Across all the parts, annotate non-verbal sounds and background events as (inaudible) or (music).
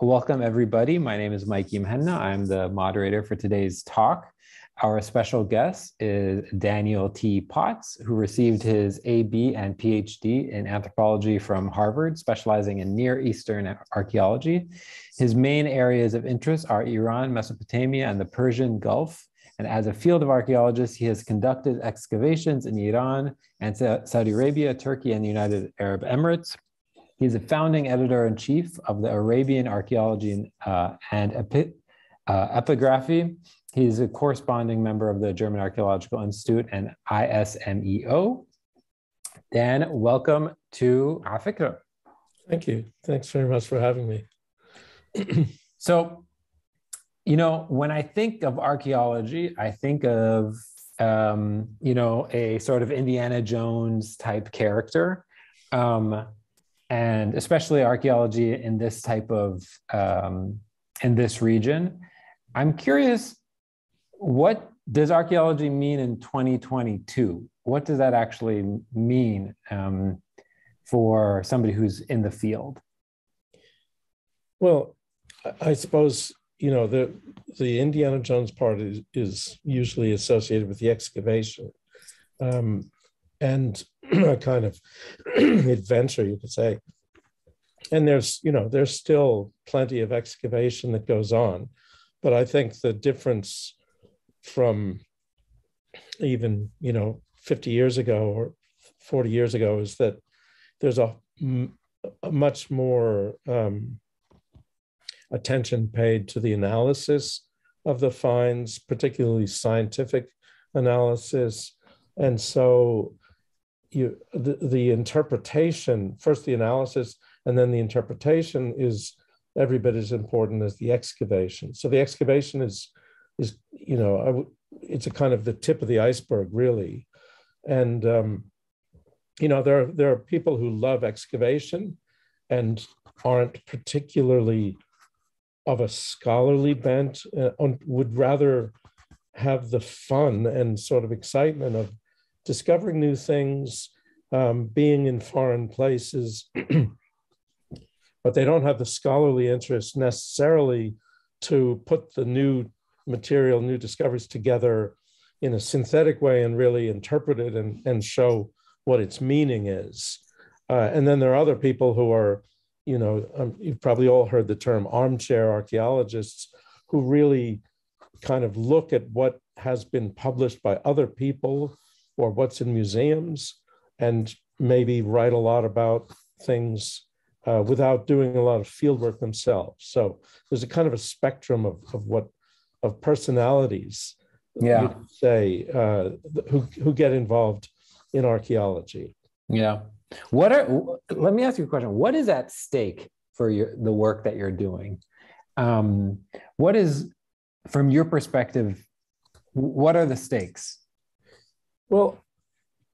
welcome everybody. My name is Mike Imhenna. I'm the moderator for today's talk. Our special guest is Daniel T. Potts, who received his AB and PhD in anthropology from Harvard, specializing in Near Eastern archaeology. His main areas of interest are Iran, Mesopotamia, and the Persian Gulf. And as a field of archaeologist, he has conducted excavations in Iran and Saudi Arabia, Turkey, and the United Arab Emirates. He's a founding editor in chief of the Arabian Archaeology uh, and Epi uh, Epigraphy. He's a corresponding member of the German Archaeological Institute and ISMEO. Dan, welcome to afikra. Thank you. Thanks very much for having me. (clears throat) so, you know, when I think of archaeology, I think of, um, you know, a sort of Indiana Jones type character. Um, and especially archaeology in this type of um, in this region. I'm curious, what does archaeology mean in 2022? What does that actually mean um, for somebody who's in the field? Well, I suppose you know the the Indiana Jones part is, is usually associated with the excavation, um, and (clears throat) a kind of (clears throat) adventure, you could say. And there's, you know, there's still plenty of excavation that goes on. But I think the difference from even, you know, 50 years ago or 40 years ago is that there's a, a much more um, attention paid to the analysis of the finds, particularly scientific analysis. And so you the, the interpretation first the analysis and then the interpretation is every bit as important as the excavation. So the excavation is is you know it's a kind of the tip of the iceberg really. And um, you know there there are people who love excavation and aren't particularly of a scholarly bent uh, would rather have the fun and sort of excitement of discovering new things, um, being in foreign places, (clears throat) but they don't have the scholarly interest necessarily to put the new material, new discoveries together in a synthetic way and really interpret it and, and show what its meaning is. Uh, and then there are other people who are, you know, um, you've probably all heard the term armchair archaeologists who really kind of look at what has been published by other people or what's in museums and maybe write a lot about things uh, without doing a lot of fieldwork themselves. So there's a kind of a spectrum of, of what of personalities, yeah, say uh, who who get involved in archaeology. Yeah. What are? Let me ask you a question. What is at stake for your the work that you're doing? Um, what is, from your perspective, what are the stakes? Well,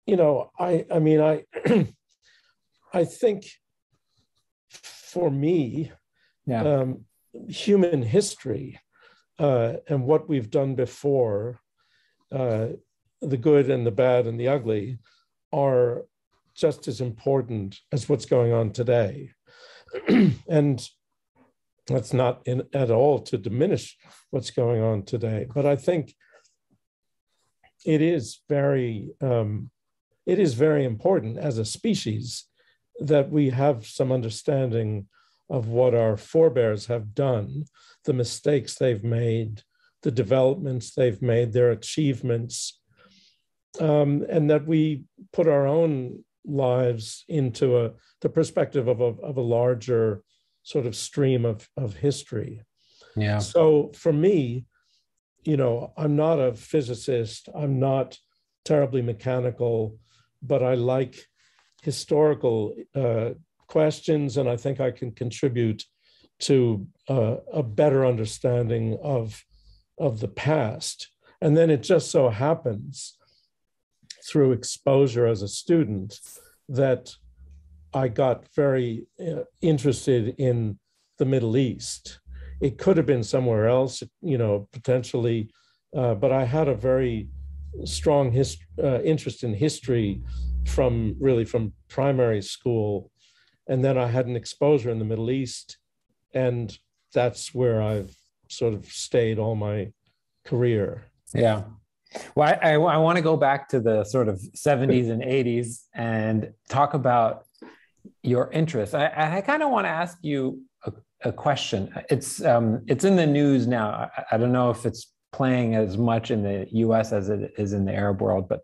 you know, I I mean, I (clears throat) I think for me, yeah. um, human history uh, and what we've done before, uh, the good and the bad and the ugly, are just as important as what's going on today. (clears throat) and that's not in, at all to diminish what's going on today. But I think it is very um, it is very important as a species that we have some understanding of what our forebears have done, the mistakes they've made, the developments they've made, their achievements, um, and that we put our own lives into a, the perspective of a, of a larger sort of stream of, of history. Yeah. So for me, you know, I'm not a physicist, I'm not terribly mechanical, but I like historical uh, questions, and I think I can contribute to uh, a better understanding of, of the past. And then it just so happens through exposure as a student that I got very uh, interested in the Middle East it could have been somewhere else, you know, potentially. Uh, but I had a very strong hist- uh, interest in history from really from primary school, and then I had an exposure in the Middle East, and that's where I've sort of stayed all my career. Yeah. Well, I, I, I want to go back to the sort of 70s and 80s and talk about your interests. I, I kind of want to ask you a, question. It's um, it's in the news now. I, I, don't know if it's playing as much in the U.S. as it is in the Arab world, but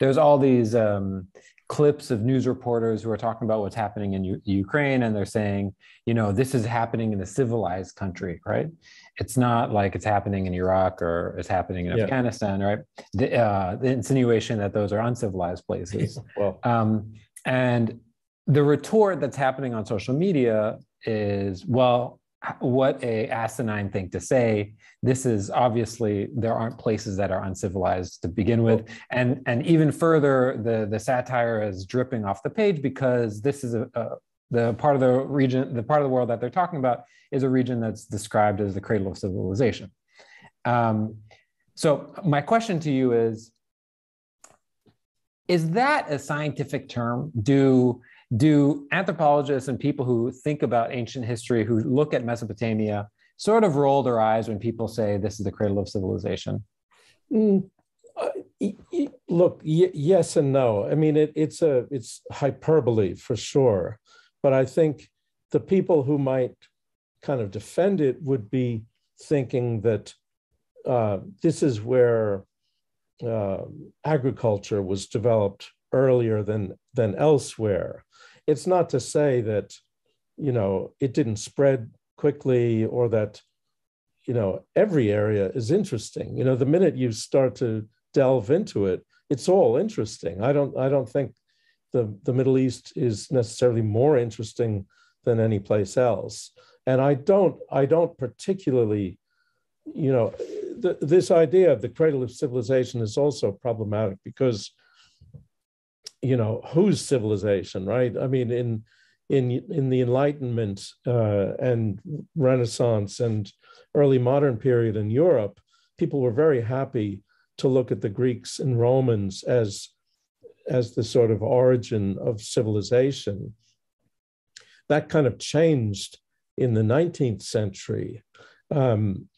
there's all these um, clips of news reporters who are talking about what's happening in U- Ukraine, and they're saying, you know, this is happening in a civilized country, right? It's not like it's happening in Iraq or it's happening in yeah. Afghanistan, right? The, uh, the, insinuation that those are uncivilized places. (laughs) well, um, and the retort that's happening on social media is, well, what a asinine thing to say. This is obviously there aren't places that are uncivilized to begin with. And and even further the the satire is dripping off the page because this is a, a the part of the region the part of the world that they're talking about is a region that's described as the cradle of civilization. Um, so my question to you is is that a scientific term? Do do anthropologists and people who think about ancient history, who look at Mesopotamia, sort of roll their eyes when people say this is the cradle of civilization? Mm, uh, look, y- yes and no. I mean, it, it's a it's hyperbole for sure, but I think the people who might kind of defend it would be thinking that uh, this is where uh, agriculture was developed earlier than than elsewhere. It's not to say that you know it didn't spread quickly or that you know every area is interesting. You know the minute you start to delve into it it's all interesting. I don't i don't think the the middle east is necessarily more interesting than any place else. And i don't i don't particularly you know this idea of the cradle of civilization is also problematic because you know whose civilization right? I mean in in in the enlightenment uh, and renaissance and early modern period in europe people were very happy to look at the greeks and romans as as the sort of origin of civilization. That kind of changed in the 19th century um,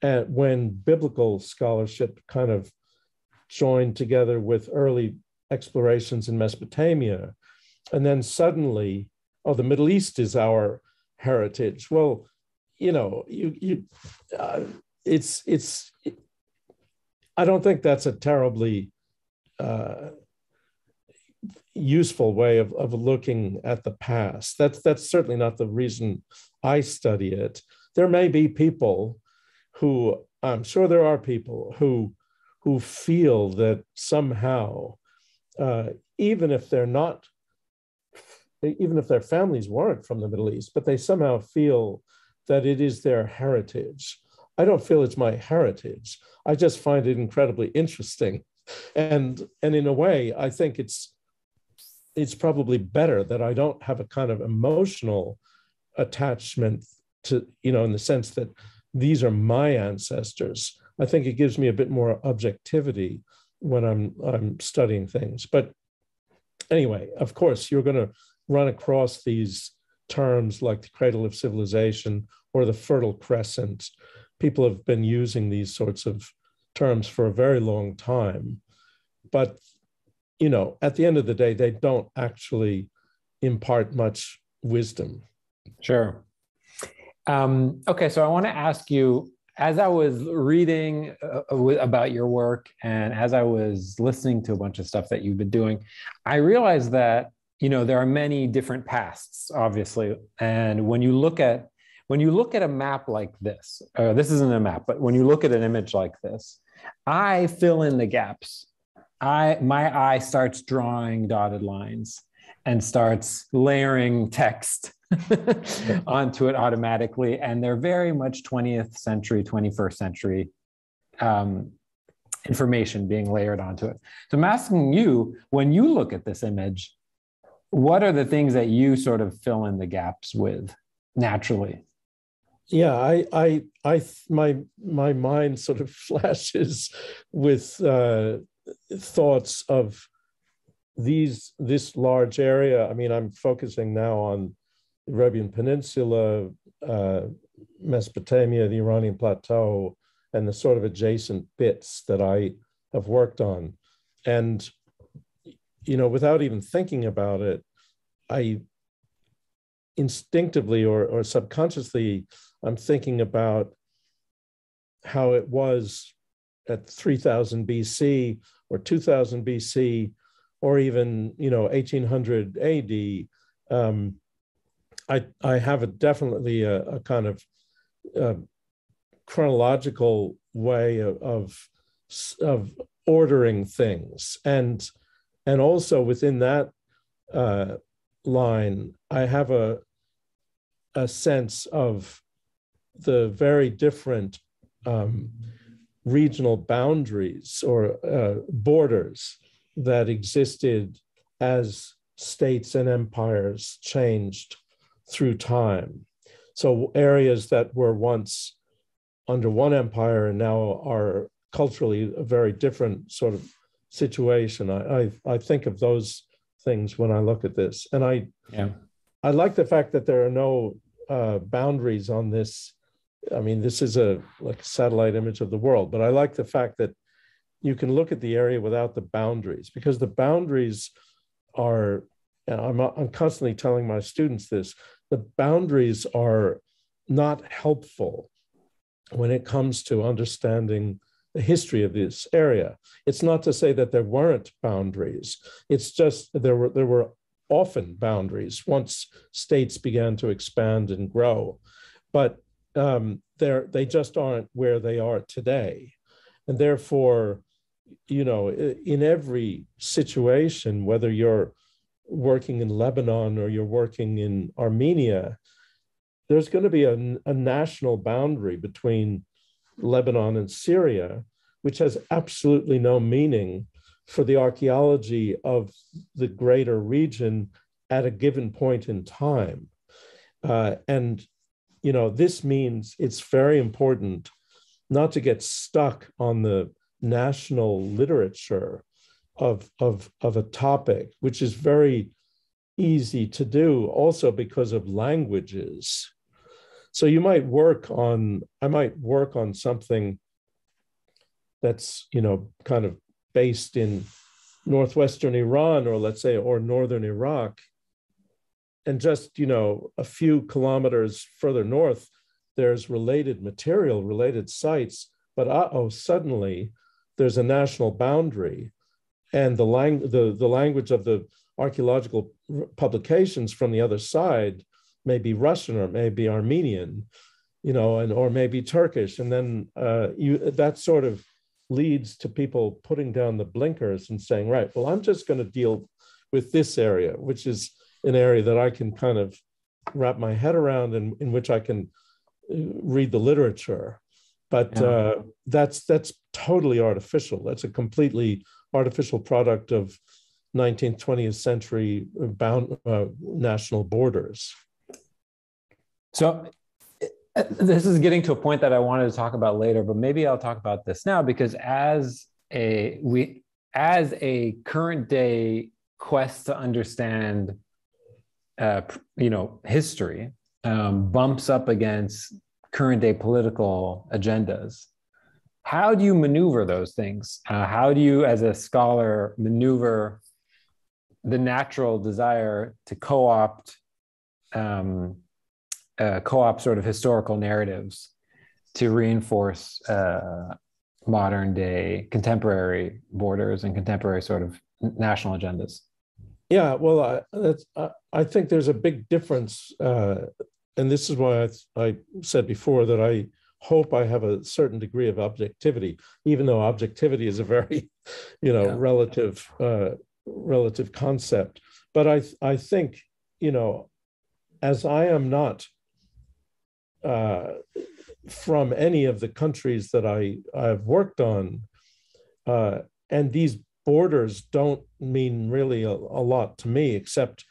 when biblical scholarship kind of joined together with early explorations in Mesopotamia. And then suddenly, oh, the Middle East is our heritage. Well, you know, you, you, uh, it's, it's, it, I don't think that's a terribly uh, useful way of, of looking at the past. That's, that's certainly not the reason I study it. There may be people who, I'm sure there are people who, who feel that somehow uh, even if they're not, even if their families weren't from the Middle East, but they somehow feel that it is their heritage. I don't feel it's my heritage. I just find it incredibly interesting. And, and in a way, I think it's, it's probably better that I don't have a kind of emotional attachment to, you know, in the sense that these are my ancestors. I think it gives me a bit more objectivity when I'm I'm studying things. But anyway, of course, you're going to run across these terms like the cradle of civilization or the fertile crescent. People have been using these sorts of terms for a very long time, but you know, at the end of the day, they don't actually impart much wisdom. Sure. Um, okay, so I want to ask you as I was reading uh, about your work and as I was listening to a bunch of stuff that you've been doing, I realized that you know there are many different pasts, obviously, and when you look at when you look at a map like this, uh, this isn't a map, but when you look at an image like this, I fill in the gaps. I my eye starts drawing dotted lines and starts layering text (laughs) onto it automatically. And they're very much 20th century, 21st century um, information being layered onto it. So I'm asking you, when you look at this image, what are the things that you sort of fill in the gaps with naturally? Yeah, I, I, I, my, my mind sort of (laughs) flashes with uh, thoughts of these, this large area. I mean, I'm focusing now on Arabian Peninsula, uh, Mesopotamia, the Iranian plateau, and the sort of adjacent bits that I have worked on. And, you know, without even thinking about it, I instinctively or, or subconsciously, I'm thinking about how it was at 3000 BC or 2000 BC or even, you know, 1800 AD. Um, I, I have a definitely a, a kind of uh, chronological way of, of, of ordering things. And and also within that uh, line i have a a sense of the very different um, regional boundaries or uh, borders that existed as states and empires changed through time so areas that were once under one empire and now are culturally a very different sort of situation. I, I, I think of those things when I look at this, and I yeah. I like the fact that there are no uh, boundaries on this. I mean, this is a like a satellite image of the world, but I like the fact that you can look at the area without the boundaries because the boundaries are. I'm, I'm constantly telling my students this. The boundaries are not helpful when it comes to understanding the history of this area. It's not to say that there weren't boundaries. It's just there were there were often boundaries once states began to expand and grow, but um, they they just aren't where they are today, and therefore, you know, in every situation, whether you're working in Lebanon or you're working in Armenia, there's going to be a, a national boundary between Lebanon and Syria, which has absolutely no meaning for the archaeology of the greater region at a given point in time. Uh, and, you know, this means it's very important not to get stuck on the national literature of, of, of a topic, which is very easy to do also because of languages. So you might work on, I might work on something that's, you know, kind of based in northwestern Iran or let's say, or northern Iraq. And just, you know, a few kilometers further north, there's related material, related sites, but uh-oh, suddenly there's a national boundary and the, lang- the, the language of the archaeological publications from the other side may be Russian or maybe Armenian, you know, and or maybe Turkish, and then uh, you that sort of leads to people putting down the blinkers and saying, right, well, I'm just going to deal with this area, which is an area that I can kind of wrap my head around and in which I can uh, read the literature. But yeah. uh, that's that's totally artificial. That's a completely artificial product of 19th, 20th century bound uh, national borders. So this is getting to a point that I wanted to talk about later, but maybe I'll talk about this now because as a we as a current day quest to understand uh, you know history um, bumps up against current day political agendas how do you maneuver those things? Uh, how do you as a scholar maneuver the natural desire to co-opt um, uh, co-op sort of historical narratives to reinforce uh, modern day contemporary borders and contemporary sort of national agendas? Yeah well i, that's, I, I think there's a big difference uh, and this is why I, I said before that i hope i have a certain degree of objectivity even though objectivity is a very (laughs) you know yeah. relative uh, relative concept but i i think you know as i am not uh, from any of the countries that I, I've worked on. Uh, and these borders don't mean really a, a, lot to me, except,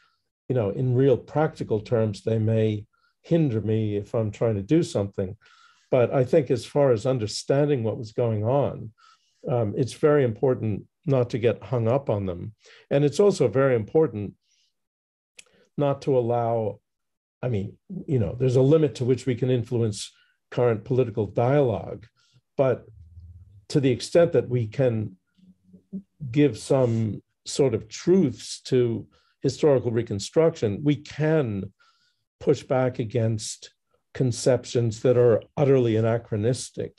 you know, in real practical terms, they may hinder me if I'm trying to do something. But I think as far as understanding what was going on, um, it's very important not to get hung up on them. And it's also very important not to allow I mean, you know, there's a limit to which we can influence current political dialogue. But to the extent that we can give some sort of truths to historical reconstruction, we can push back against conceptions that are utterly anachronistic.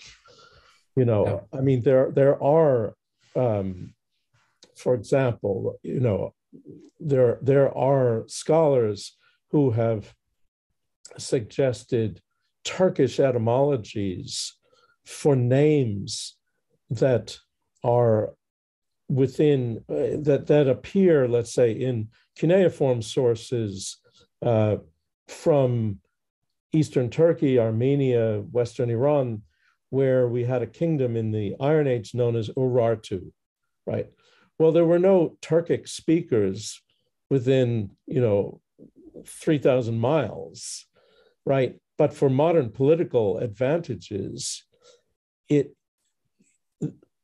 You know, yeah. I mean, there there are, um, for example, you know, there there are scholars who have suggested Turkish etymologies for names that are within uh, that that appear, let's say, in cuneiform sources uh, from Eastern Turkey, Armenia, Western Iran, where we had a kingdom in the Iron Age known as Urartu, right? Well, there were no Turkic speakers within, you know, 3,000 miles, right? But for modern political advantages, it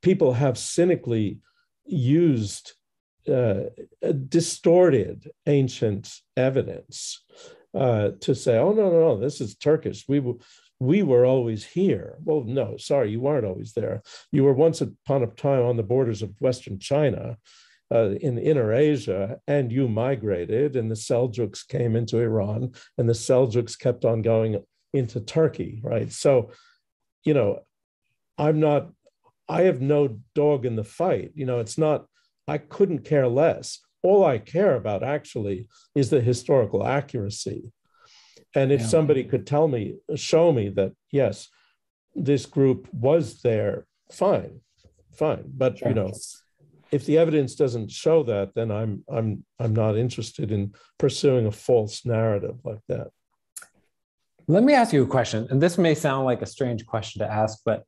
people have cynically used uh, distorted ancient evidence uh, to say, "Oh no, no, no, this is Turkish. We we were always here." Well, no, sorry, you weren't always there. You were once upon a time on the borders of Western China, uh, in Inner Asia, and you migrated, and the Seljuks came into Iran, and the Seljuks kept on going into Turkey, right? So, you know, I'm not, I have no dog in the fight. You know, it's not, I couldn't care less. All I care about actually is the historical accuracy. And if yeah. somebody could tell me, show me that, yes, this group was there, fine, fine. But, sure. you know, if the evidence doesn't show that, then I'm I'm I'm not interested in pursuing a false narrative like that. Let me ask you a question, and this may sound like a strange question to ask, but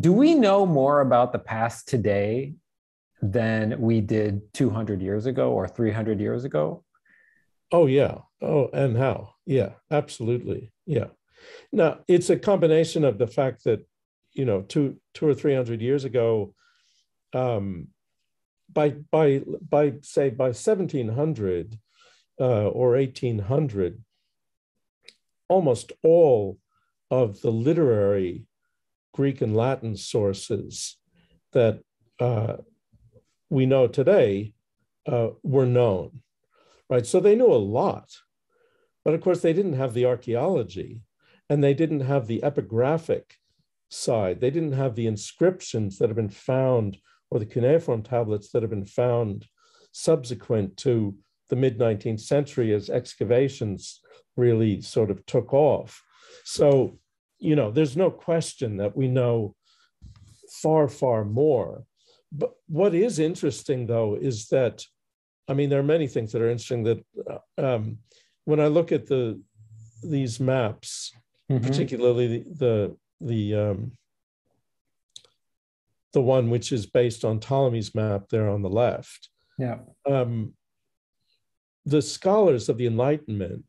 do we know more about the past today than we did 200 years ago or 300 years ago? Oh yeah. Oh, and how? Yeah, absolutely. Yeah. Now it's a combination of the fact that you know two two or three hundred years ago um, by by by say by 1700 uh, or 1800 almost all of the literary greek and latin sources that uh, we know today uh, were known right so they knew a lot but of course they didn't have the archaeology and they didn't have the epigraphic side they didn't have the inscriptions that have been found or the cuneiform tablets that have been found subsequent to the mid 19th century as excavations really sort of took off. So, you know, there's no question that we know far, far more. But what is interesting, though, is that, I mean, there are many things that are interesting that uh, um, when I look at the these maps, mm-hmm. particularly the the, the um, the one which is based on Ptolemy's map there on the left. Yeah. Um, the scholars of the Enlightenment,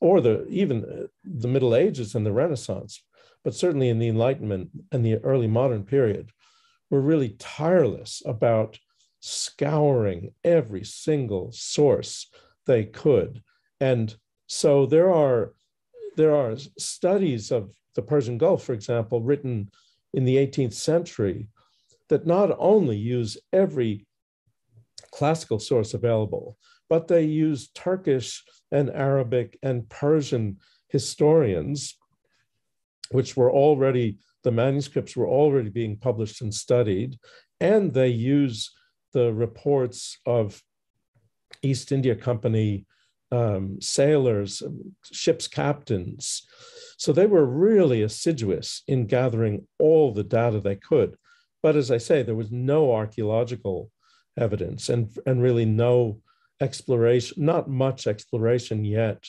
or the even the Middle Ages and the Renaissance, but certainly in the Enlightenment and the early modern period, were really tireless about scouring every single source they could. And so there are there are studies of the Persian Gulf, for example, written in the 18th century that not only use every classical source available, but they use Turkish and Arabic and Persian historians, which were already, the manuscripts were already being published and studied, and they use the reports of East India Company um, sailors, ship's captains. So they were really assiduous in gathering all the data they could. But as I say, there was no archaeological evidence and, and really no exploration, not much exploration yet.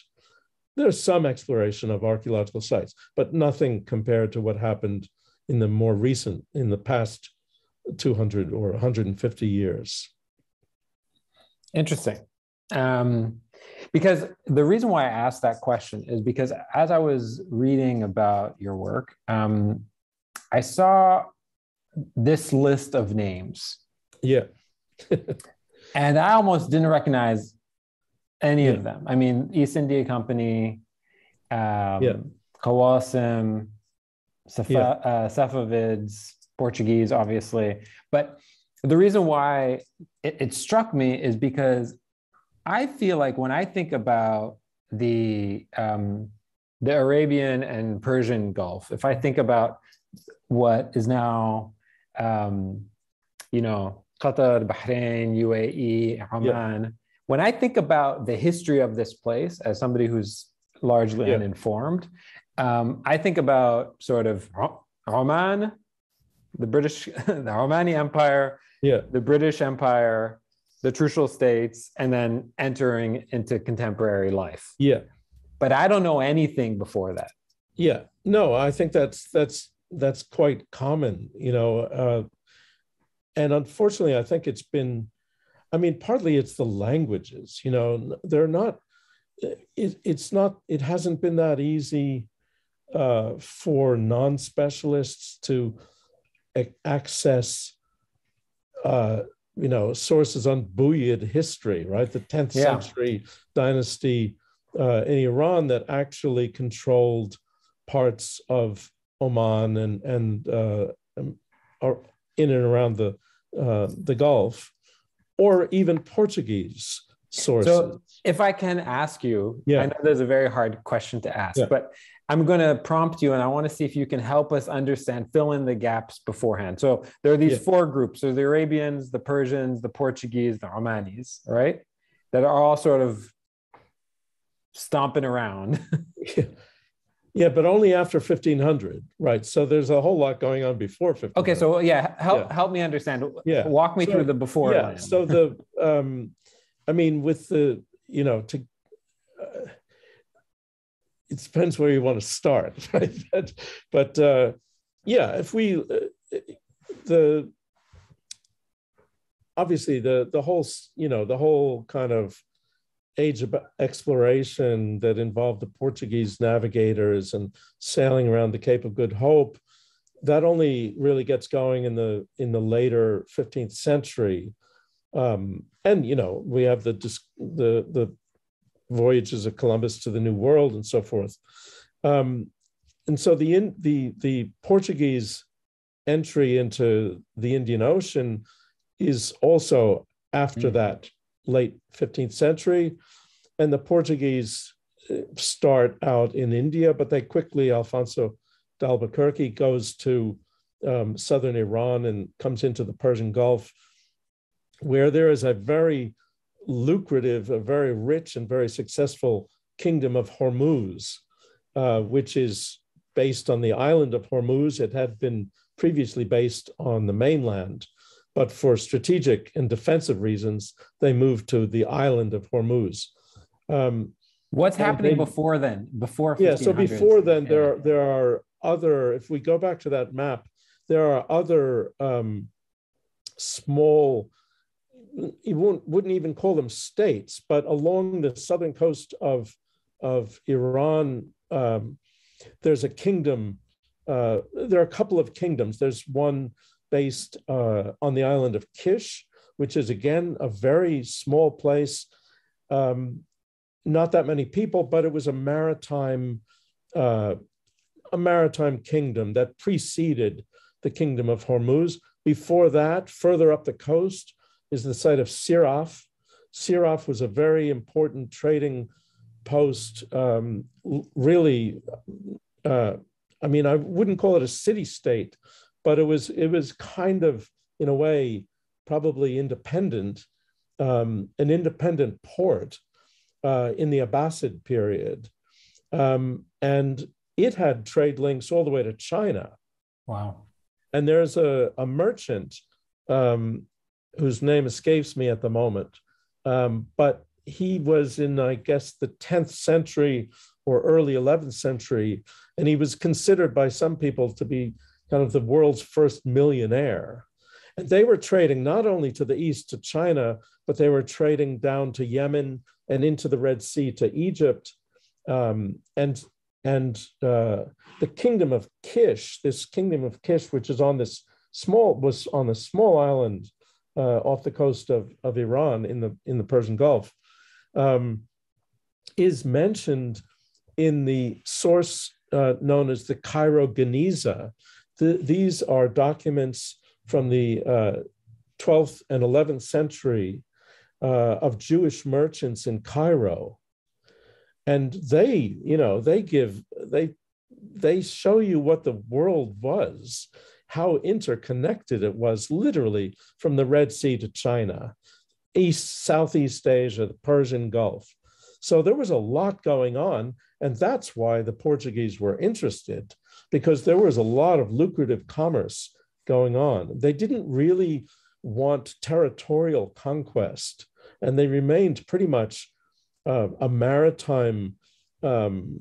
There's some exploration of archaeological sites, but nothing compared to what happened in the more recent, in the past 200 or 150 years. Interesting. Um, because the reason why I asked that question is because as I was reading about your work, um, I saw this list of names. Yeah. (laughs) and I almost didn't recognize any yeah. of them. I mean, East India Company, um, yeah. Safa, yeah. uh, Safavids, Portuguese, obviously. But the reason why it, it struck me is because I feel like when I think about the um, the Arabian and Persian Gulf, if I think about what is now, um, you know, Qatar, Bahrain, UAE, Oman. When I think about the history of this place as somebody who's largely yeah. uninformed, um, I think about sort of Roman, the British, (laughs) the Omani Empire, yeah. the British Empire, the Trucial States, and then entering into contemporary life. Yeah. But I don't know anything before that. Yeah. No, I think that's that's that's quite common, you know. Uh, and unfortunately, I think it's been, I mean, partly it's the languages, you know, they're not, it, it's not, it hasn't been that easy uh, for non specialists to access uh, you know sources on Buyid history, right? The 10th yeah. century dynasty uh, in Iran that actually controlled parts of Oman and and uh, um, or in and around the uh, the Gulf, or even Portuguese sources. So, if I can ask you, yeah. I know there's a very hard question to ask, yeah. but I'm going to prompt you and I want to see if you can help us understand, fill in the gaps beforehand. So there are these yeah. four groups. So the Arabians, the Persians, the Portuguese, the Omanis, right? That are all sort of stomping around. (laughs) yeah. but only after 1500, right? So there's a whole lot going on before 1500. Okay, so yeah, help yeah. help me understand. Yeah. Walk me so, through the before. Yeah, so the um I mean with the, you know, to it depends where you want to start, (laughs) right? but, but uh, yeah, if we uh, the obviously the the whole you know the whole kind of age of exploration that involved the Portuguese navigators and sailing around the Cape of Good Hope that only really gets going in the in the later 15th century um, and you know we have the the the voyages of Columbus to the New World and so forth. Um, and so the, in, the, the Portuguese entry into the Indian Ocean is also after mm. that late 15th century. And the Portuguese uh, start out in India, but they quickly, Alfonso de Albuquerque goes to um, southern Iran and comes into the Persian Gulf, where there is a very lucrative, a very rich and very successful kingdom of Hormuz, uh, which is based on the island of Hormuz. It had been previously based on the mainland, but for strategic and defensive reasons, they moved to the island of Hormuz. Um, What's happening they, before then? Before yeah, so before then, there are, there are other. If we go back to that map, there are other um, small you won't, wouldn't even call them states, but along the southern coast of, of Iran, um, there's a kingdom. Uh, there are a couple of kingdoms. There's one based uh, on the island of Kish, which is again a very small place, um, not that many people, but it was a maritime, uh, a maritime kingdom that preceded the kingdom of Hormuz. Before that, further up the coast, is the site of Siraf. Siraf was a very important trading post, um, really. Uh, I mean, I wouldn't call it a city state, but it was it was kind of in a way probably independent, um, an independent port uh, in the Abbasid period, um, and it had trade links all the way to China. Wow! And there's a, a merchant um, whose name escapes me at the moment. Um, but he was in, I guess, the 10th century or early 11th century, and he was considered by some people to be kind of the world's first millionaire. And they were trading not only to the east to China, but they were trading down to Yemen and into the Red Sea to Egypt. Um, and and uh, the kingdom of Kish, this kingdom of Kish, which is on this small was on a small island uh, off the coast of, of Iran in the in the Persian Gulf, um, is mentioned in the source uh, known as the Cairo Geniza. The, these are documents from the uh, 12th and 11th century uh, of Jewish merchants in Cairo. And they, you know, they give, they, they show you what the world was, how interconnected it was, literally from the Red Sea to China, East, Southeast Asia, the Persian Gulf. So there was a lot going on. And that's why the Portuguese were interested, because there was a lot of lucrative commerce going on. They didn't really want territorial conquest, and they remained pretty much uh, a maritime um,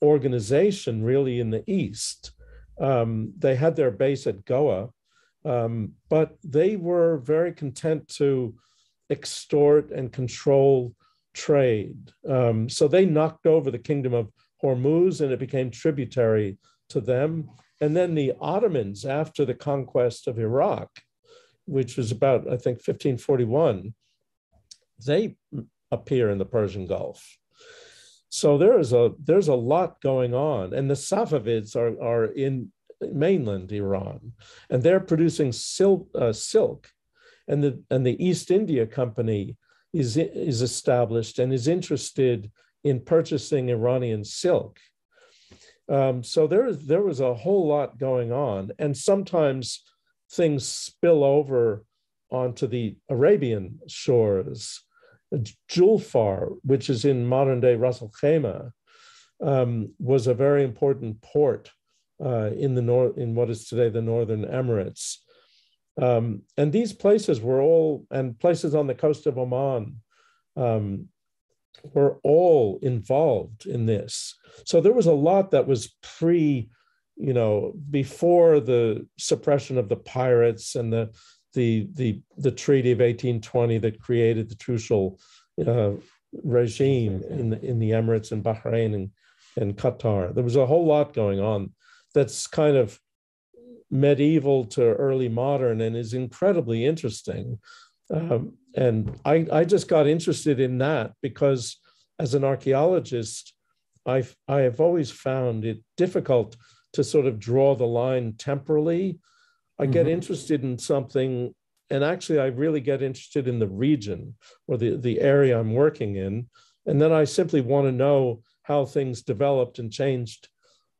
organization, really, in the East. Um, they had their base at Goa, um, but they were very content to extort and control trade. Um, so they knocked over the kingdom of Hormuz and it became tributary to them. And then the Ottomans, after the conquest of Iraq, which was about, I think, 1541, they appear in the Persian Gulf. So there is a there's a lot going on, and the Safavids are are in mainland Iran, and they're producing silk, uh, silk, and the and the East India Company is, is established and is interested in purchasing Iranian silk. Um, so there, there was a whole lot going on. And sometimes things spill over onto the Arabian shores. Julfar, which is in modern day Ras Al Khaimah, um, was a very important port uh, in the north, in what is today the Northern Emirates. Um, and these places were all, and places on the coast of Oman, um, were all involved in this. So there was a lot that was pre, you know, before the suppression of the pirates and the the the the Treaty of 1820 that created the trucial uh, regime in the, in the Emirates and Bahrain and, and Qatar. There was a whole lot going on that's kind of medieval to early modern and is incredibly interesting. Um, and I, I just got interested in that because as an archaeologist, I've, I have always found it difficult to sort of draw the line temporally. I get mm-hmm. interested in something, and actually, I really get interested in the region or the, the area I'm working in. And then I simply want to know how things developed and changed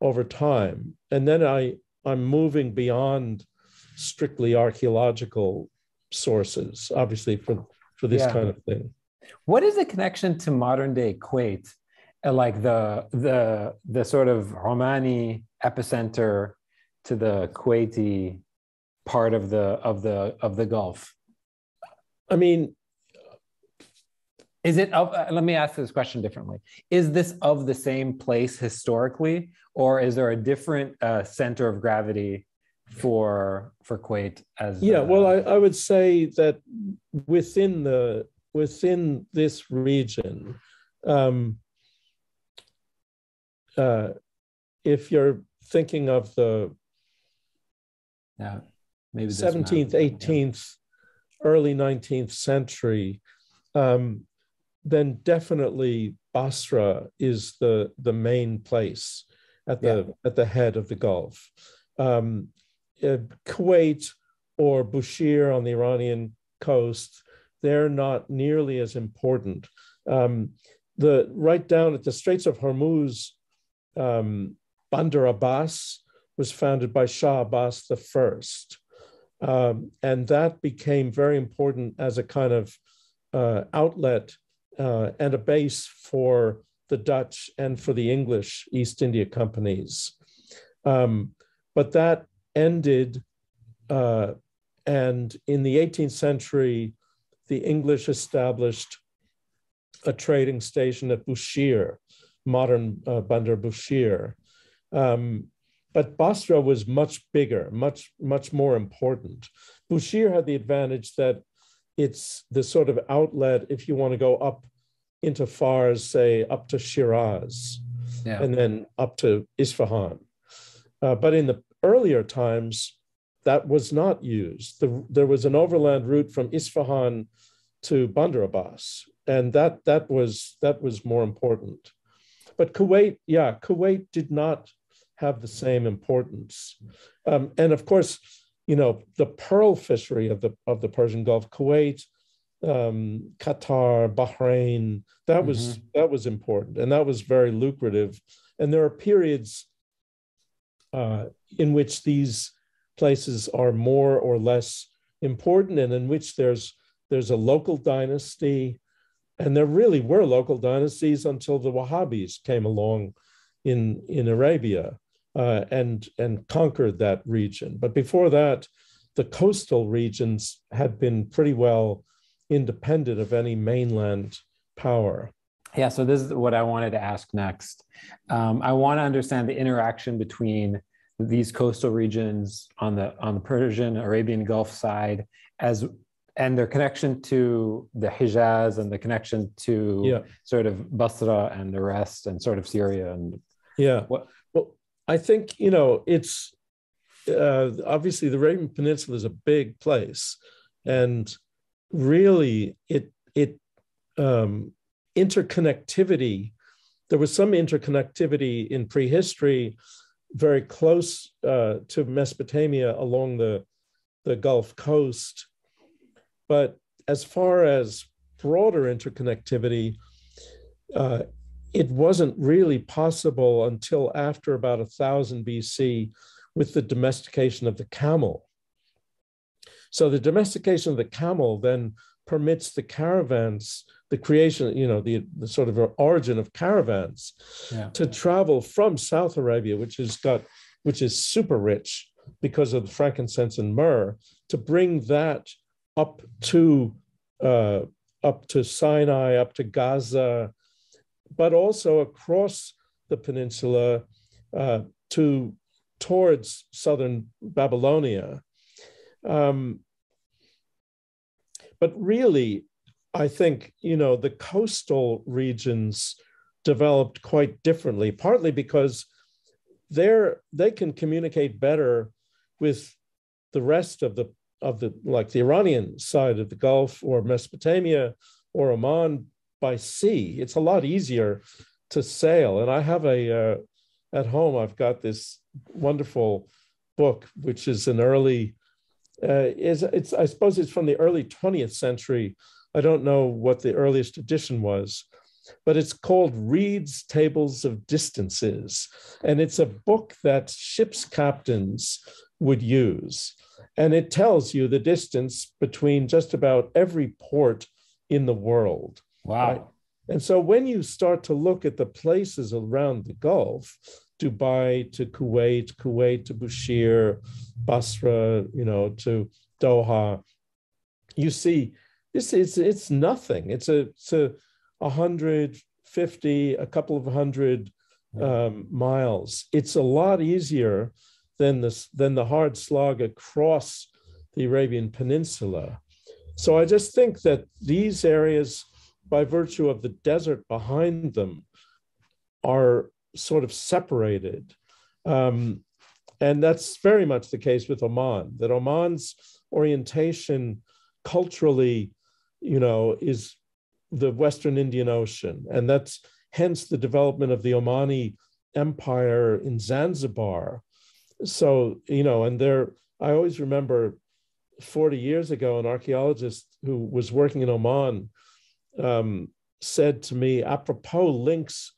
over time. And then I, I'm moving beyond strictly archaeological sources, obviously for for this yeah. kind of thing. What is the connection to modern day Kuwait, uh, like the the the sort of Romani epicenter to the Kuwaiti part of the of the of the Gulf? I mean, is it of, uh, let me ask this question differently. Is this of the same place historically, or is there a different uh, center of gravity for for Kuwait as yeah well I, I would say that within the within this region um, uh, if you're thinking of the yeah maybe 17th 18th yeah. early 19th century um, then definitely Basra is the the main place at the yeah. at the head of the Gulf. Um, uh, Kuwait or Bushehr on the Iranian coast, they're not nearly as important. Um, the right down at the Straits of Hormuz, um, Bandar Abbas was founded by Shah Abbas the first, um, and that became very important as a kind of uh, outlet uh, and a base for the Dutch and for the English East India companies. Um, but that ended. Uh, and in the 18th century, the English established a trading station at Bushehr, modern uh, Bandar Bushehr. Um, but Basra was much bigger, much, much more important. Bushehr had the advantage that it's the sort of outlet if you want to go up into Fars, say up to Shiraz, yeah. and then up to Isfahan. Uh, but in the earlier times, that was not used. The, there was an overland route from Isfahan to Bandar Abbas, and that that was that was more important. but Kuwait, yeah, Kuwait did not have the same importance. Um, and of course, you know, the pearl fishery of the of the Persian Gulf, Kuwait, um, Qatar, Bahrain, that was mm-hmm. that was important and that was very lucrative. And there are periods uh, in which these places are more or less important, and in which there's there's a local dynasty, and there really were local dynasties until the Wahhabis came along in in Arabia uh, and and conquered that region. But before that, the coastal regions had been pretty well independent of any mainland power. Yeah, so this is what I wanted to ask next. Um, I want to understand the interaction between these coastal regions on the on the Persian Arabian Gulf side as and their connection to the Hijaz and the connection to yeah. sort of Basra and the rest and sort of Syria and yeah. What, well, I think you know it's uh, obviously the Arabian Peninsula is a big place, and really it it um, interconnectivity. There was some interconnectivity in prehistory, very close uh, to Mesopotamia along the the Gulf Coast, but as far as broader interconnectivity, uh, it wasn't really possible until after about 1000 BC with the domestication of the camel. So the domestication of the camel then permits the caravans, the creation, you know, the, the sort of origin of caravans yeah. to travel from South Arabia, which has got, which is super rich because of the frankincense and myrrh, to bring that up to uh, up to Sinai, up to Gaza, but also across the peninsula uh, to towards southern Babylonia. Um, but really, I think you know the coastal regions developed quite differently, partly because they're they can communicate better with the rest of the of the like the Iranian side of the Gulf or Mesopotamia or Oman by sea. It's a lot easier to sail. And I have a, uh, at home, I've got this wonderful book, which is an early, Uh, is it's I suppose it's from the early 20th century. I don't know what the earliest edition was, but it's called Reed's Tables of Distances. And it's a book that ship's captains would use. And it tells you the distance between just about every port in the world. Wow. Right? And so when you start to look at the places around the Gulf, Dubai to Kuwait, Kuwait to Bushehr, Basra, you know, to Doha, you see this is it's nothing. It's a it's a 150, a couple of hundred um, miles. It's a lot easier than this than the hard slog across the Arabian Peninsula. So I just think that these areas by virtue of the desert behind them, are sort of separated. Um, and that's very much the case with Oman, that Oman's orientation culturally, you know, is the Western Indian Ocean. And that's hence the development of the Omani Empire in Zanzibar. So, you know, and there, I always remember 40 years ago, an archaeologist who was working in Oman um, said to me, apropos links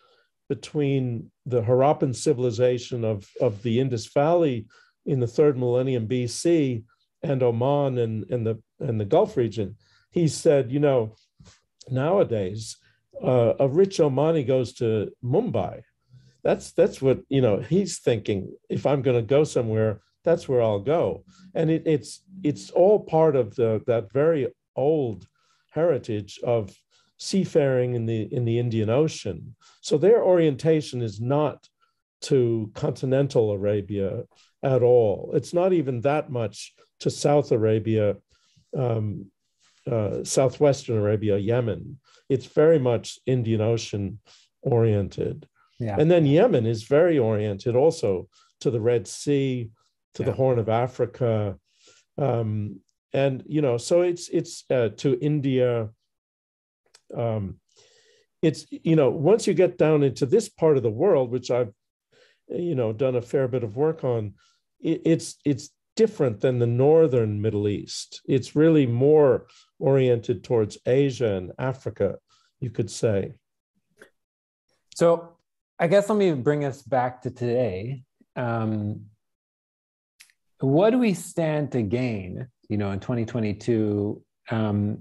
between the Harappan civilization of, of the Indus Valley in the third millennium BC and Oman and, and, the, and the Gulf region, he said, you know, nowadays, uh, a rich Omani goes to Mumbai. That's that's what you know. He's thinking. If I'm going to go somewhere, that's where I'll go. And it, it's it's all part of the that very old heritage of seafaring in the in the Indian Ocean. So their orientation is not to continental Arabia at all. It's not even that much to South Arabia, um, uh, southwestern Arabia, Yemen. It's very much Indian Ocean oriented. Yeah. And then Yemen is very oriented also to the Red Sea, to yeah. the Horn of Africa, um, and you know, so it's it's uh, to India, um, it's you know once you get down into this part of the world, which I've you know done a fair bit of work on, it, it's it's different than the northern Middle East. It's really more oriented towards Asia and Africa, you could say. So I guess let me bring us back to today. Um, what do we stand to gain, you know, in 2022 um,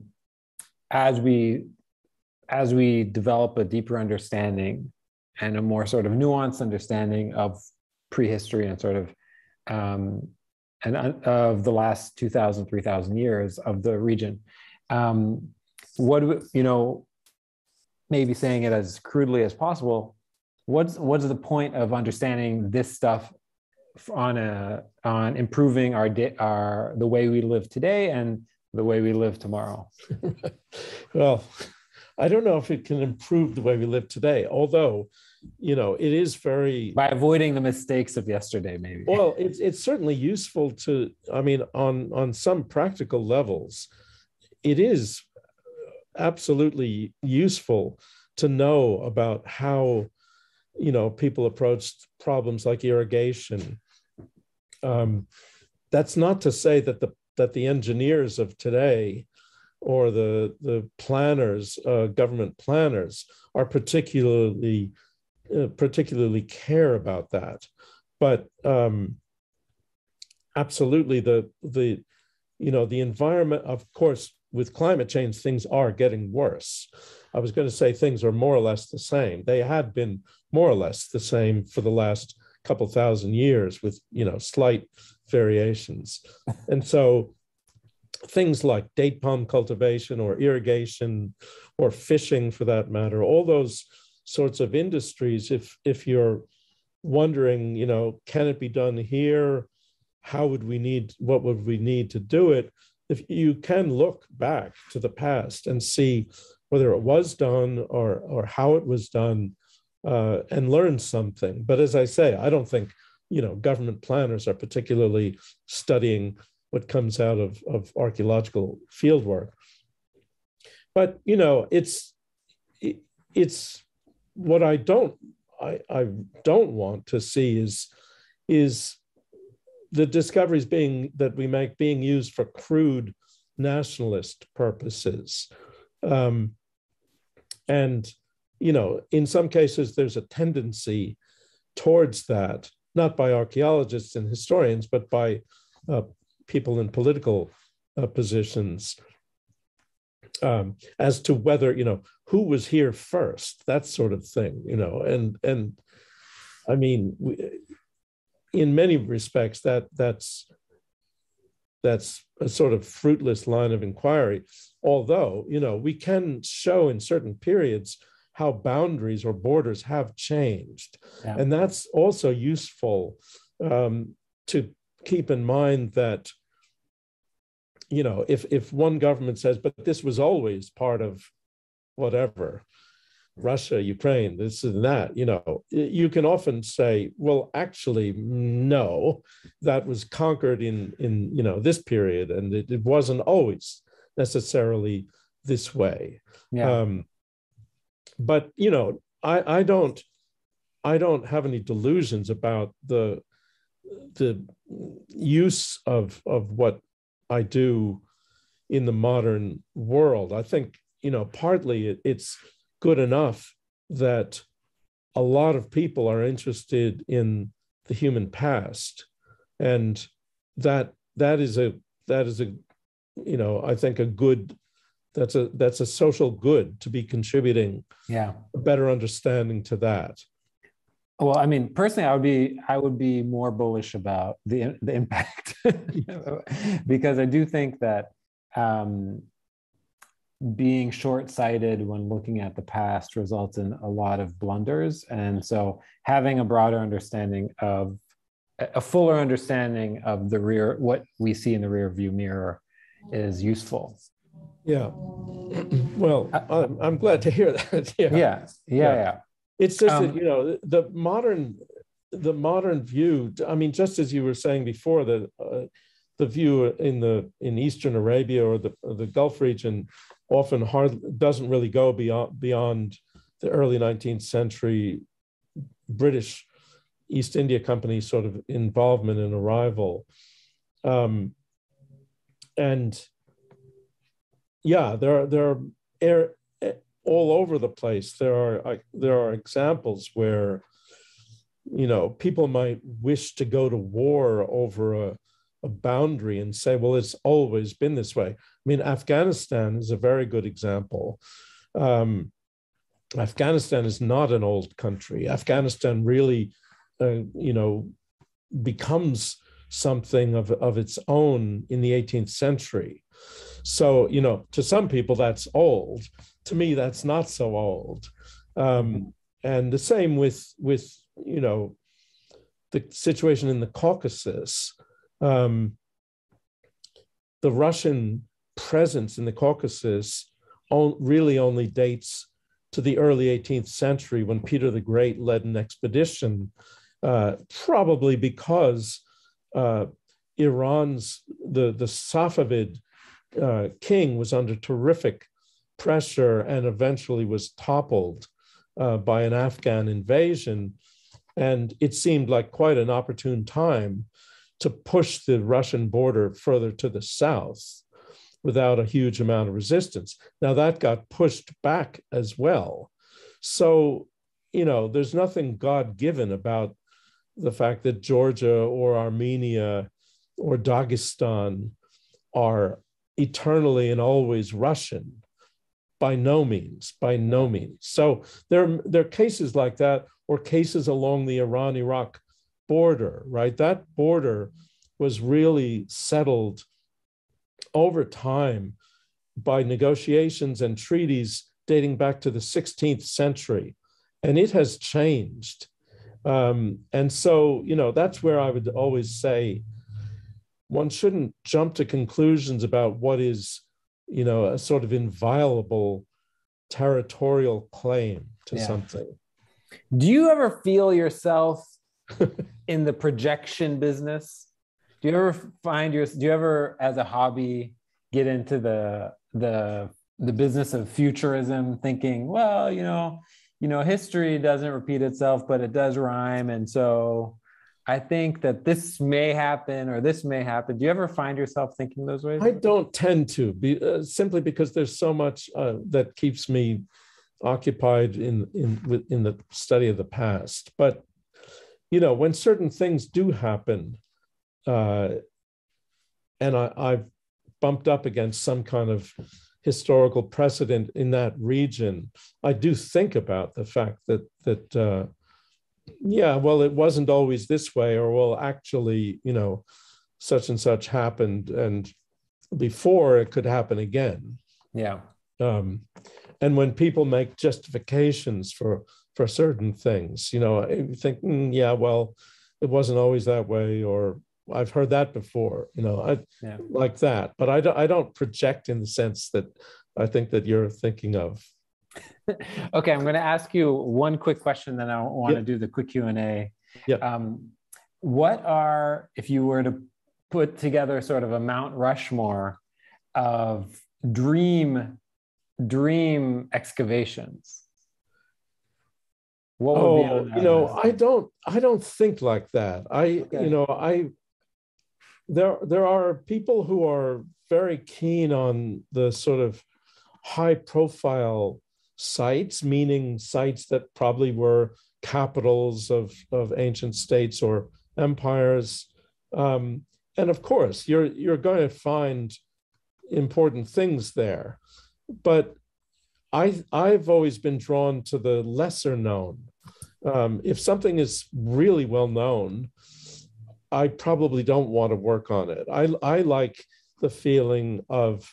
as we as we develop a deeper understanding and a more sort of nuanced understanding of prehistory and sort of um, and uh, of the last 2000 3000 years of the region um, what you know maybe saying it as crudely as possible what's what's the point of understanding this stuff on a on improving our our the way we live today and the way we live tomorrow? (laughs) Well i don't know if it can improve the way we live today although you know it is very by avoiding the mistakes of yesterday maybe. Well it's it's certainly useful to i mean on on some practical levels it is absolutely useful to know about how you know people approached problems like irrigation. Um, that's not to say that the that the engineers of today or the the planners uh, government planners are particularly uh, particularly care about that. But um, absolutely the the you know the environment of course with climate change things are getting worse. I was going to say things are more or less the same. They had been more or less the same for the last couple thousand years with you know slight variations. And so things like date palm cultivation or irrigation or fishing for that matter all those sorts of industries if if you're wondering you know can it be done here? How would we need what would we need to do it? If you can look back to the past and see whether it was done or or how it was done uh, and learn something. But as i say i don't think you know government planners are particularly studying what comes out of, of archaeological field work but you know it's it, it's what I don't I, I don't want to see is is the discoveries being that we make being used for crude nationalist purposes. Um, and you know, in some cases, there's a tendency towards that, not by archaeologists and historians, but by uh, people in political uh, positions um, as to whether you know who was here first, that sort of thing, you know, and and I mean, we, in many respects, that that's that's a sort of fruitless line of inquiry. Although you know we can show in certain periods how boundaries or borders have changed, yeah. and that's also useful um, to keep in mind that you know, if if one government says, but this was always part of whatever, Russia, Ukraine, this and that, you know, you can often say, well, actually, no, that was conquered in in you know this period, and it, it wasn't always necessarily this way. Yeah. Um, but you know, I I don't I don't have any delusions about the the use of of what I do in the modern world. I think, you know, partly it, it's good enough that a lot of people are interested in the human past. And that that is a that is a you know, I think a good that's a that's a social good to be contributing yeah a better understanding to that well, I mean, personally, I would be I would be more bullish about the the impact (laughs) because I do think that um, being short-sighted when looking at the past results in a lot of blunders, and so having a broader understanding of a fuller understanding of the rear what we see in the rear view mirror is useful. Yeah. (clears throat) Well, I'm, I'm glad to hear that. (laughs) yeah. Yeah. Yeah. yeah. It's just um, that, you know the modern the modern view. I mean, just as you were saying before, the uh, the view in the in Eastern Arabia or the or the Gulf region often hard doesn't really go beyond beyond the early 19th century British East India Company sort of involvement and arrival. Um, and yeah, there are there are air, all over the place. There are there are examples where you know people might wish to go to war over a, a boundary and say, well, it's always been this way. I mean, Afghanistan is a very good example. Um, Afghanistan is not an old country. Afghanistan really, uh, you know, becomes something of, of its own in the 18th century. So, you know, to some people that's old. To me, that's not so old. Um, and the same with with you know the situation in the Caucasus. Um, the Russian presence in the Caucasus really only dates to the early 18th century when Peter the Great led an expedition, uh, probably because uh, Iran's, the, the Safavid uh, king was under terrific pressure and eventually was toppled uh, by an Afghan invasion. And it seemed like quite an opportune time to push the Russian border further to the south without a huge amount of resistance. Now that got pushed back as well. So, you know, there's nothing God given about the fact that Georgia or Armenia or Dagestan are eternally and always Russian. By no means, by no means. So there, there are cases like that, or cases along the Iran Iraq border, right? That border was really settled over time by negotiations and treaties dating back to the 16th century. And it has changed. Um, and so, you know, that's where I would always say one shouldn't jump to conclusions about what is, you know, a sort of inviolable territorial claim to yeah. something. Do you ever feel yourself (laughs) in the projection business? do you ever find your do you ever as a hobby get into the the the business of futurism thinking well you know you know history doesn't repeat itself but it does rhyme. And so i think that this may happen or this may happen. Do you ever find yourself thinking those ways? I don't tend to be uh, simply because there's so much uh, that keeps me occupied in in in the study of the past. But you know when certain things do happen uh, and I, I've bumped up against some kind of historical precedent in that region, I do think about the fact that that uh, yeah, well, it wasn't always this way, or well, actually, you know, such and such happened, and before it could happen again. Yeah. Um, and when people make justifications for for certain things, you know, you think, mm, yeah, well, it wasn't always that way, or I've heard that before, you know, I yeah. like that, but I don't, I don't project in the sense that I think that you're thinking of. (laughs) okay, I'm going to ask you one quick question, then I want to do the quick Q and A. Yeah. Um, what are, if you were to put together sort of a Mount Rushmore of dream dream excavations? What would oh, you know, list? I don't, I don't think like that. I, okay. you know, I, there there are people who are very keen on the sort of high profile sites, meaning sites that probably were capitals of, of ancient states or empires. Um, and of course, you're you're going to find important things there. But I I've always been drawn to the lesser known. Um, if something is really well known, I probably don't want to work on it. I, I like the feeling of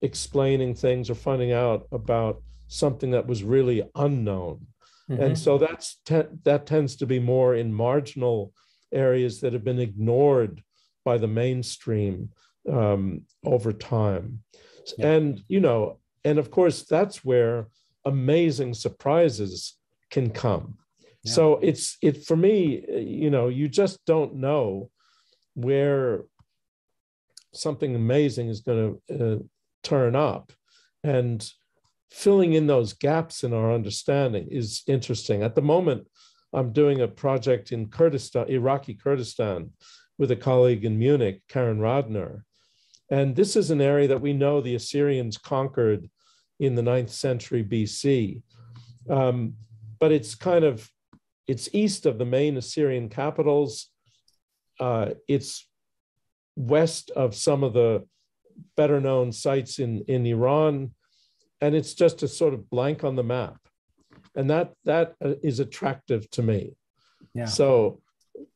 explaining things or finding out about something that was really unknown. Mm-hmm. And so that's te- that tends to be more in marginal areas that have been ignored by the mainstream um, over time. Yeah. And, you know, and of course, that's where amazing surprises can come. So it's it for me, you know, you just don't know where something amazing is going to uh, turn up, and filling in those gaps in our understanding is interesting. At the moment, I'm doing a project in Kurdistan, Iraqi Kurdistan, with a colleague in Munich, Karen Radner, And this is an area that we know the Assyrians conquered in the ninth century BC. Um, but it's kind of, it's east of the main Assyrian capitals. Uh, it's west of some of the better known sites in, in Iran. And it's just a sort of blank on the map. And that that uh, attractive to me. Yeah. So,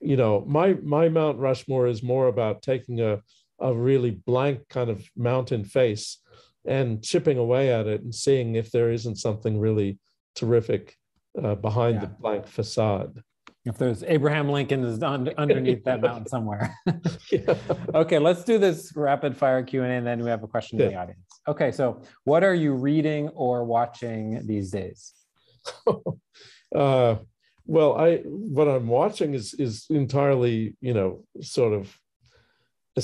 you know, my my Mount Rushmore is more about taking a, a really blank kind of mountain face and chipping away at it and seeing if there isn't something really terrific uh, behind yeah. the blank facade. If there's Abraham Lincoln is under, (laughs) underneath that mountain somewhere. (laughs) yeah. Okay, let's do this rapid fire Q and A, and then we have a question yeah. in the audience. Okay, so what are you reading or watching these days? (laughs) uh, well, I what I'm watching is is entirely you know sort of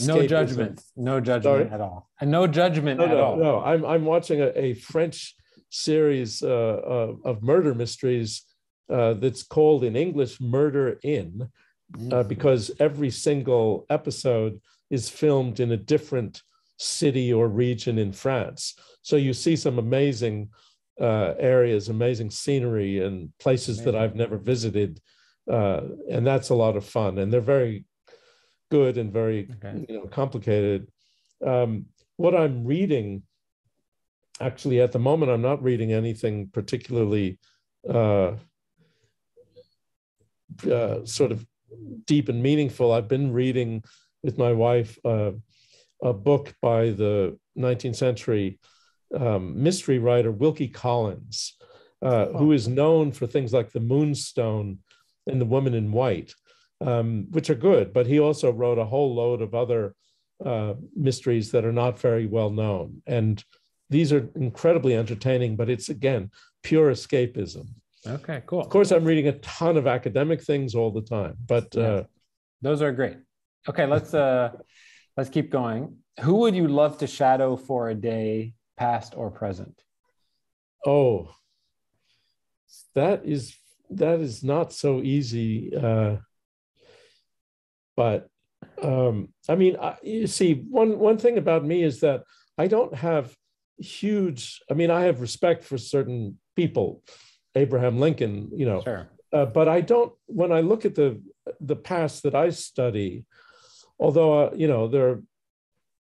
no judgment, no judgment Sorry? at all, and no judgment no, at no, all. No, I'm I'm watching a, a French series uh, of, of, murder mysteries uh, that's called in English "Murder In," uh, mm-hmm. because every single episode is filmed in a different city or region in France. So you see some amazing uh, areas, amazing scenery, and places amazing. that I've never visited, uh, and that's a lot of fun. And they're very good and very okay. you know complicated. Um, what I'm reading, actually, at the moment, I'm not reading anything particularly uh, uh, sort of deep and meaningful. I've been reading with my wife uh, a book by the 19th century um, mystery writer Wilkie Collins, uh, oh. who is known for things like The Moonstone and The Woman in White um, which are good. But he also wrote a whole load of other uh, mysteries that are not very well known. And these are incredibly entertaining, but it's again pure escapism. Okay, cool. Of course, I'm reading a ton of academic things all the time, but yeah. uh, those are great. Okay, let's uh, let's keep going. Who would you love to shadow for a day, past or present? Oh, that is that is not so easy. Uh, but um, I mean, I, you see, one one thing about me is that I don't have huge. I mean, I have respect for certain people, Abraham Lincoln, you know, sure. uh, but I don't. When I look at the the past that I study, although uh, you know there are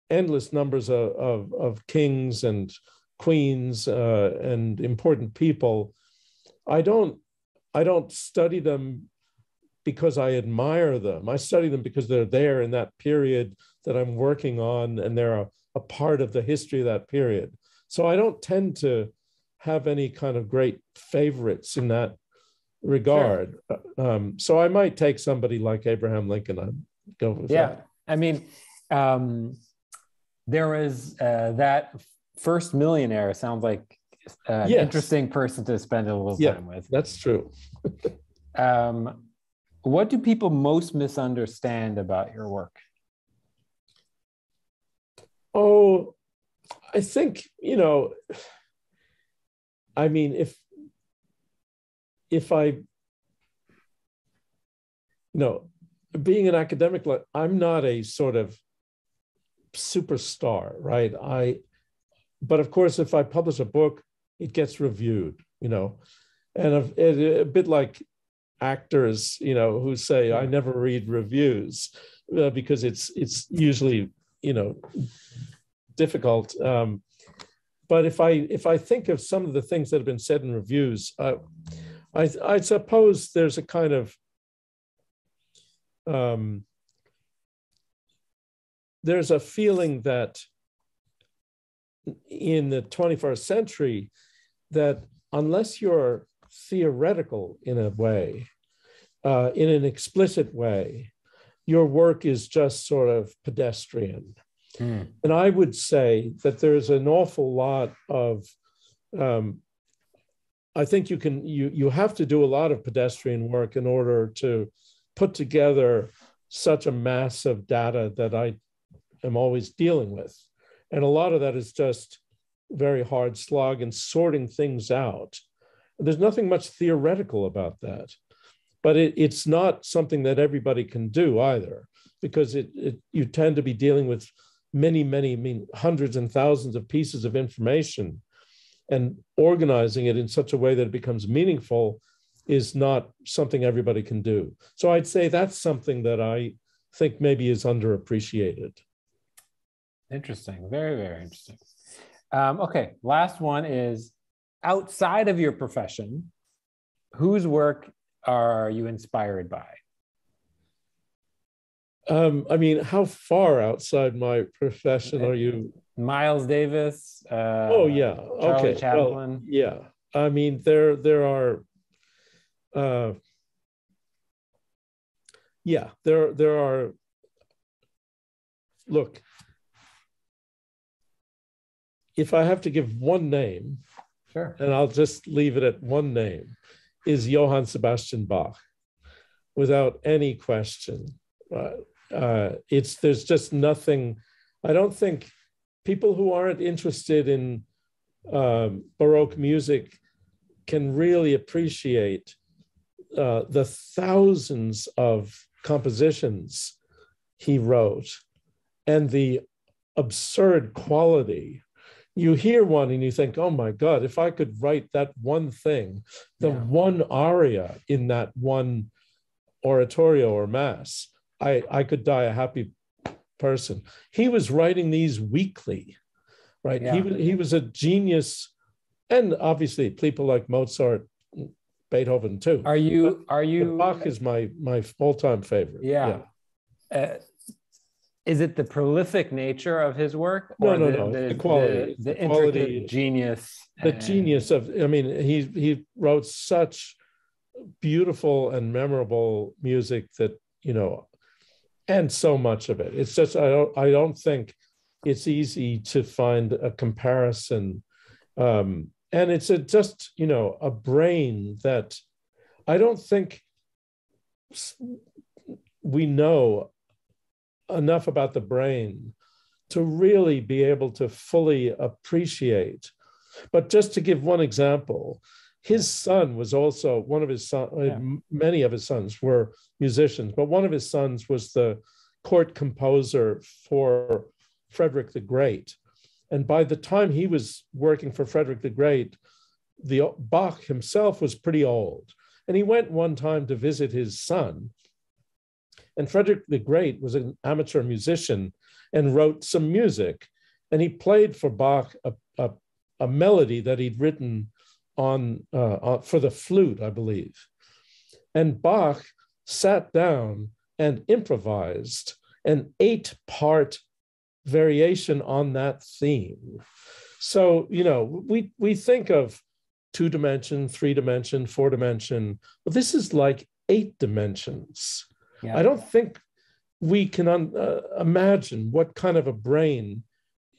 endless numbers of of, of kings and queens uh, and important people, I don't I don't study them because I admire them. I study them because they're there in that period that I'm working on and they're a, a part of the history of that period. So I don't tend to have any kind of great favorites in that regard. Sure. Uh, um, so I might take somebody like Abraham Lincoln. I'd go with yeah. That. I mean, um, there was uh, that first millionaire sounds like an yes. interesting person to spend a little yeah, time with. That's true. (laughs) um, what do people most misunderstand about your work? Oh, I think, you know, I mean, if if I, you know, being an academic, I'm not a sort of superstar, right? I, but of course, if I publish a book, it gets reviewed, you know, and a, a bit like actors, you know, who say, "I never read reviews," uh, because it's it's usually you know difficult. Um, but if I if I think of some of the things that have been said in reviews, uh, I I suppose there's a kind of um, there's a feeling that in the 21st century that unless you're theoretical in a way, uh, in an explicit way, your work is just sort of pedestrian. Mm. And I would say that there's an awful lot of, um, I think you can, you, you have to do a lot of pedestrian work in order to put together such a mass of data that I am always dealing with. And a lot of that is just very hard slog and sorting things out. There's nothing much theoretical about that, but it, it's not something that everybody can do either, because it, it you tend to be dealing with many, many, I mean, hundreds and thousands of pieces of information, and organizing it in such a way that it becomes meaningful is not something everybody can do. So I'd say that's something that I think maybe is underappreciated. Interesting. Very, very interesting. Um, okay, last one is outside of your profession, whose work are you inspired by? Um, I mean, how far outside my profession are you? Miles Davis. Uh, oh yeah. Charlie okay. Chaplin. Well, yeah. I mean, there there are. Uh, yeah, there there are. Look, if I have to give one name, sure, and I'll just leave it at one name, is Johann Sebastian Bach, without any question. Uh, uh, it's there's just nothing. I don't think people who aren't interested in um, Baroque music can really appreciate uh, the thousands of compositions he wrote and the absurd quality you hear one and you think, oh my God, if I could write that one thing, the yeah. one aria in that one oratorio or mass, I, I could die a happy person. He was writing these weekly, right? Yeah. He, was, he was a genius. And obviously, people like Mozart, Beethoven too. Are you, are you, Bach is my, my all time favorite. Yeah. yeah. Uh, is it the prolific nature of his work or no, no, the, no. The, the quality the, the, the quality, genius the and... genius of i mean he he wrote such beautiful and memorable music that you know and so much of it it's just i don't i don't think it's easy to find a comparison um and it's a just you know a brain that i don't think we know enough about the brain to really be able to fully appreciate. But just to give one example, his son was also one of his son, uh, yeah. many of his sons were musicians, but one of his sons was the court composer for Frederick the Great. And by the time he was working for Frederick the Great, the Bach himself was pretty old. And he went one time to visit his son and Frederick the Great was an amateur musician and wrote some music. And he played for Bach a, a, a melody that he'd written on, uh, on for the flute, I believe. And Bach sat down and improvised an eight part variation on that theme. So, you know, we, we think of two dimension, three dimension, four dimension, but this is like eight dimensions. Yeah. I don't think we can un, uh, imagine what kind of a brain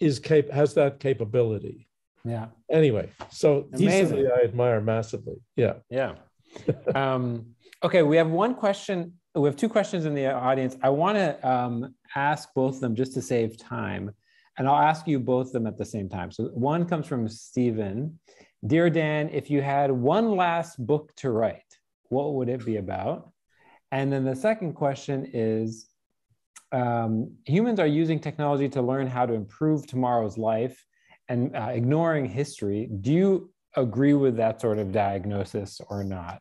is cap- has that capability. Yeah. Anyway, so Amazing. I admire massively. Yeah. Yeah. (laughs) um, okay, we have one question. We have two questions in the audience. I want to um, ask both of them just to save time, and I'll ask you both of them at the same time. So one comes from Stephen. Dear Dan, if you had one last book to write, what would it be about? And then the second question is um, humans are using technology to learn how to improve tomorrow's life and uh, ignoring history. Do you agree with that sort of diagnosis or not?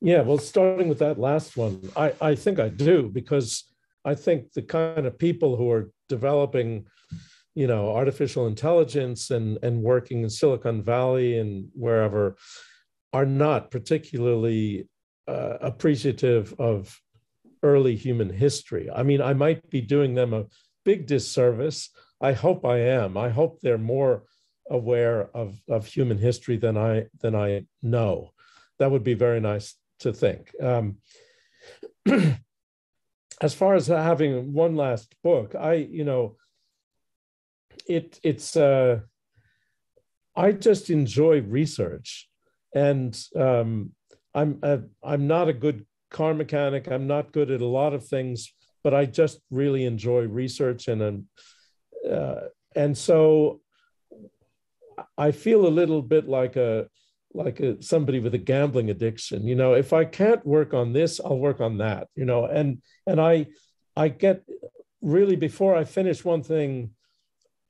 Yeah, well, starting with that last one, I, I think I do because I think the kind of people who are developing, you know, artificial intelligence and, and working in Silicon Valley and wherever are not particularly uh, appreciative of early human history. I mean, I might be doing them a big disservice. I hope I am. I hope they're more aware of, of human history than I than I know. That would be very nice to think. Um, (clears throat) as far as having one last book, I you know, it it's uh, I just enjoy research, and um, I'm a, I'm not a good car mechanic. I'm not good at a lot of things, but I just really enjoy research and um, uh, and so I feel a little bit like a like a, somebody with a gambling addiction. You know, if I can't work on this, I'll work on that. You know, and and I I get really before I finish one thing,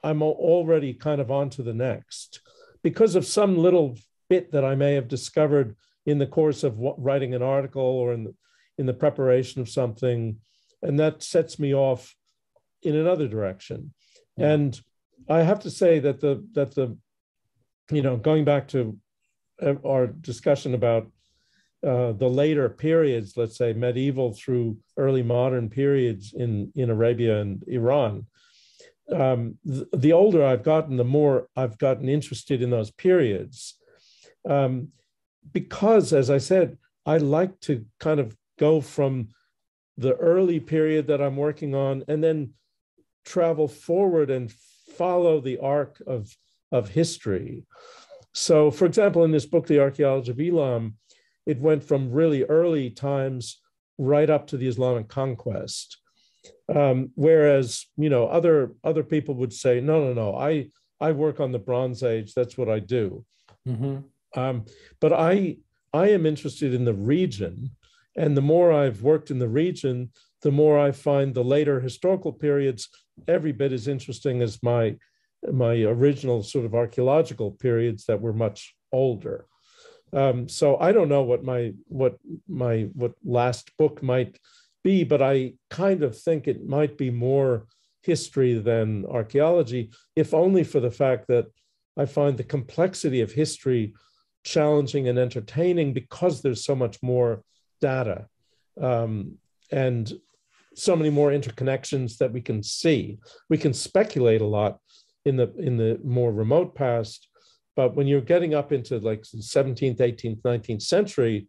I'm already kind of on to the next because of some little bit that I may have discovered in the course of writing an article or in the, in the preparation of something, and that sets me off in another direction. And I have to say that the that the you know going back to our discussion about uh, the later periods, let's say medieval through early modern periods in in Arabia and Iran. Um, the, the, older I've gotten, the more I've gotten interested in those periods, um, because, as I said, I like to kind of go from the early period that I'm working on and then travel forward and follow the arc of, of history. So, for example, in this book, The Archaeology of Elam, it went from really early times right up to the Islamic conquest. Um, whereas, you know, other other people would say, no, no, no, I I work on the Bronze Age. That's what I do. Mm-hmm. Um, but I I am interested in the region, and the more I've worked in the region, the more I find the later historical periods every bit as interesting as my my original sort of archaeological periods that were much older. Um, so I don't know what my what my what last book might be, but I kind of think it might be more history than archaeology, if only for the fact that I find the complexity of history challenging and entertaining because there's so much more data. Um, and so many more interconnections that we can see. We can speculate a lot in the in the more remote past, but when you're getting up into like the 17th, 18th, 19th century,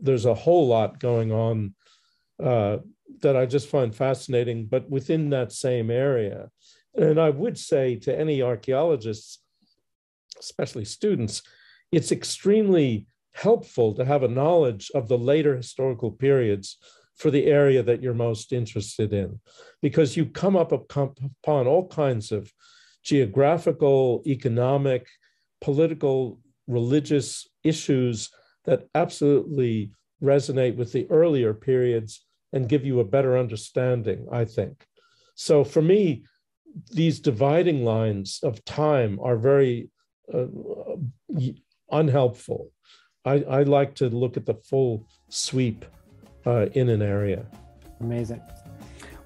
there's a whole lot going on uh, that I just find fascinating, but within that same area. And I would say to any archaeologists, especially students, it's extremely helpful to have a knowledge of the later historical periods for the area that you're most interested in, because you come up upon all kinds of geographical, economic, political, religious issues that absolutely resonate with the earlier periods and give you a better understanding, I think. So for me, these dividing lines of time are very uh, unhelpful. I, I like to look at the full sweep uh, in an area. Amazing.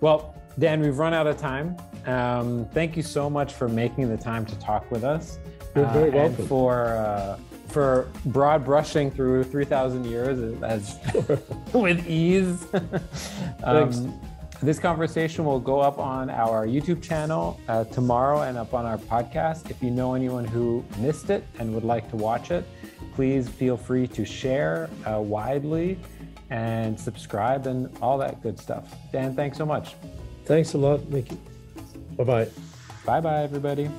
Well, Dan, we've run out of time. Um, thank you so much for making the time to talk with us. You're very uh, welcome. for uh, for broad brushing through 3,000 years as (laughs) with ease. (laughs) um, this conversation will go up on our YouTube channel uh, tomorrow and up on our podcast. If you know anyone who missed it and would like to watch it, please feel free to share uh, widely and subscribe and all that good stuff. Dan, thanks so much. Thanks a lot, Mikey. Bye bye. Bye bye, everybody.